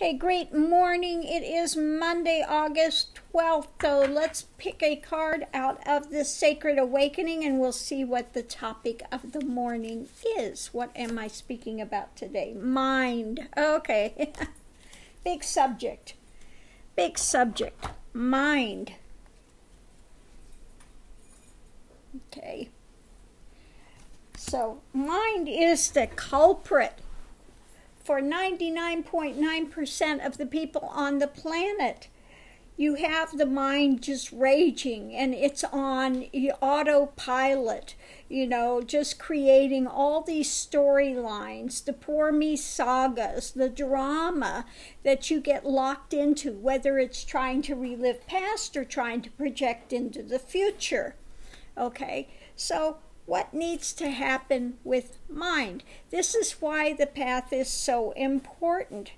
Okay, great morning. It is Monday, August 12th. So let's pick a card out of the Sacred Awakening and we'll see what the topic of the morning is. What am I speaking about today? Mind. Okay. Big subject. Big subject. Mind. Okay. So, mind is the culprit for 99.9% of the people on the planet. You have the mind just raging and it's on autopilot, you know, just creating all these storylines, the poor me sagas, the drama that you get locked into, whether it's trying to relive past or trying to project into the future. Okay, so what needs to happen with mind. This is why the path is so important.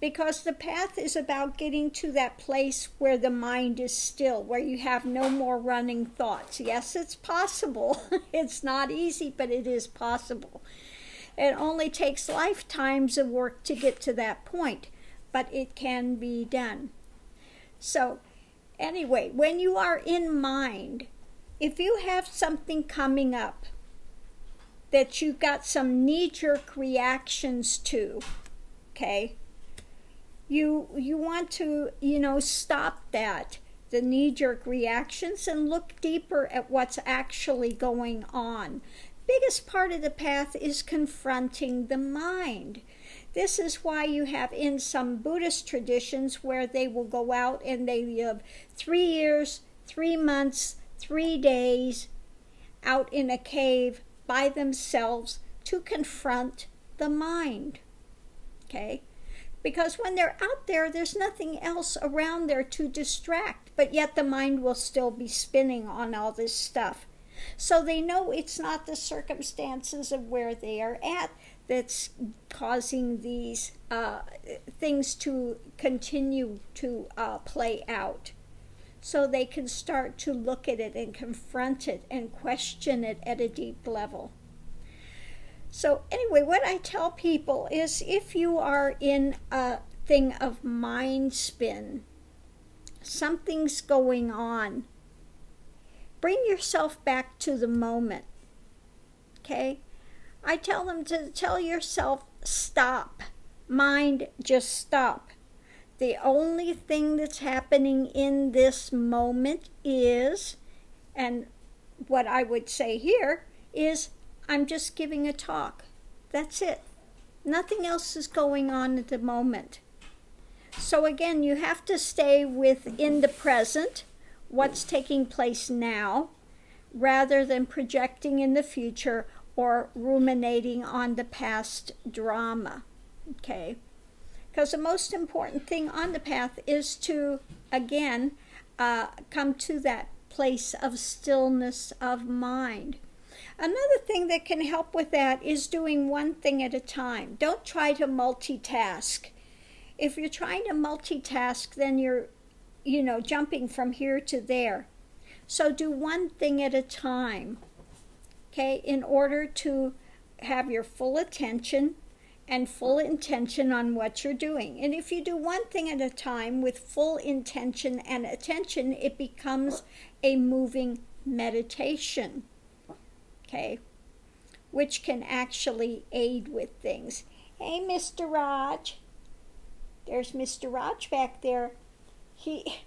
Because the path is about getting to that place where the mind is still, where you have no more running thoughts. Yes, it's possible. it's not easy, but it is possible. It only takes lifetimes of work to get to that point, but it can be done. So, anyway, when you are in mind, if you have something coming up that you've got some knee-jerk reactions to, okay, you you want to you know stop that the knee-jerk reactions and look deeper at what's actually going on. Biggest part of the path is confronting the mind. This is why you have in some Buddhist traditions where they will go out and they live three years, three months, three days out in a cave by themselves to confront the mind. Okay? Because when they're out there, there's nothing else around there to distract, but yet the mind will still be spinning on all this stuff. So they know it's not the circumstances of where they are at that's causing these uh, things to continue to uh, play out so they can start to look at it and confront it and question it at a deep level. So, anyway, what I tell people is if you are in a thing of mind spin, something's going on, bring yourself back to the moment. Okay? I tell them to tell yourself, stop. Mind, just stop. The only thing that's happening in this moment is, and what I would say here is, I'm just giving a talk. That's it. Nothing else is going on at the moment. So again, you have to stay within the present, what's taking place now, rather than projecting in the future or ruminating on the past drama. Okay? Because the most important thing on the path is to, again, uh, come to that place of stillness of mind. Another thing that can help with that is doing one thing at a time. Don't try to multitask. If you're trying to multitask, then you're, you know, jumping from here to there. So do one thing at a time, okay, in order to have your full attention and full intention on what you're doing. And if you do one thing at a time with full intention and attention, it becomes a moving meditation. Okay? Which can actually aid with things. Hey, Mr. Raj. There's Mr. Raj back there. He,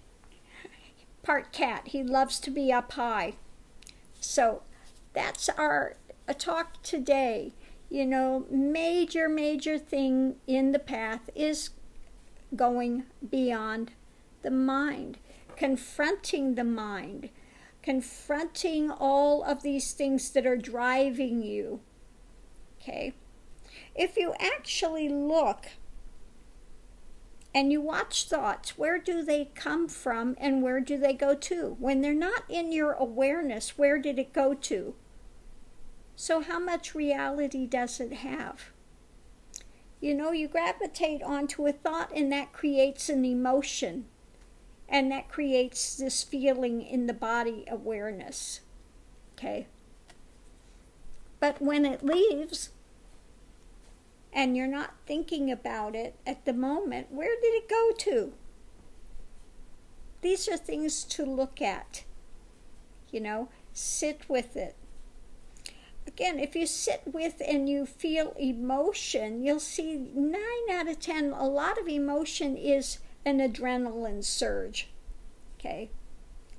part cat, he loves to be up high. So that's our a talk today you know, major, major thing in the path is going beyond the mind, confronting the mind, confronting all of these things that are driving you. Okay? If you actually look and you watch thoughts, where do they come from and where do they go to? When they're not in your awareness, where did it go to? So, how much reality does it have? You know, you gravitate onto a thought, and that creates an emotion, and that creates this feeling in the body awareness. Okay? But when it leaves, and you're not thinking about it at the moment, where did it go to? These are things to look at. You know, sit with it. Again, if you sit with and you feel emotion, you'll see nine out of ten, a lot of emotion is an adrenaline surge. Okay?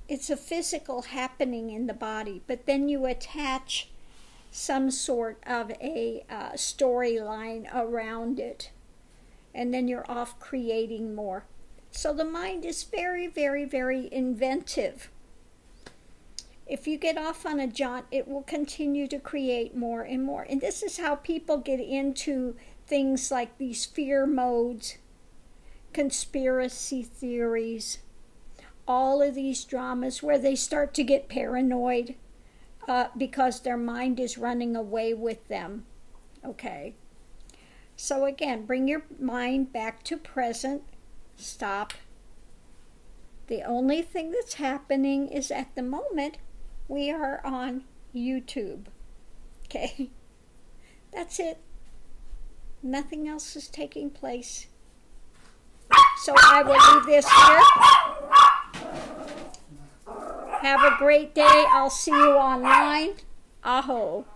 It's a physical happening in the body, but then you attach some sort of a uh, storyline around it, and then you're off creating more. So the mind is very, very, very inventive. If you get off on a jaunt, it will continue to create more and more. And this is how people get into things like these fear modes, conspiracy theories, all of these dramas where they start to get paranoid uh, because their mind is running away with them. Okay. So, again, bring your mind back to present. Stop. The only thing that's happening is at the moment we are on YouTube. Okay? That's it. Nothing else is taking place. So I will leave this here. Have a great day. I'll see you online. Aho.